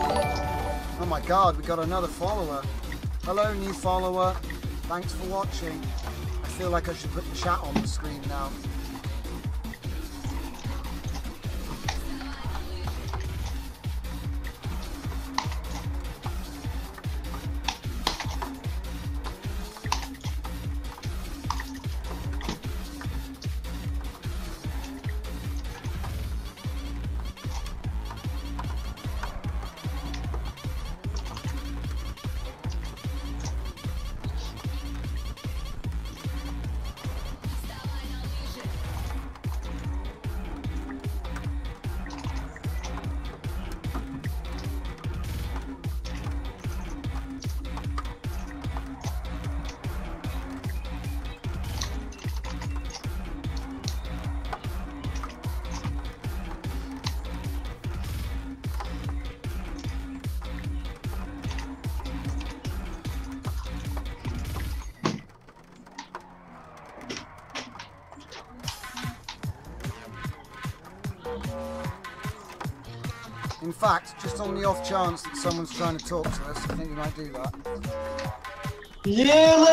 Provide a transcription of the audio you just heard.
Oh my god, we got another follower. Hello, new follower. Thanks for watching. I feel like I should put the chat on the screen now. In fact, just on the off chance that someone's trying to talk to us, I think we might do that. You little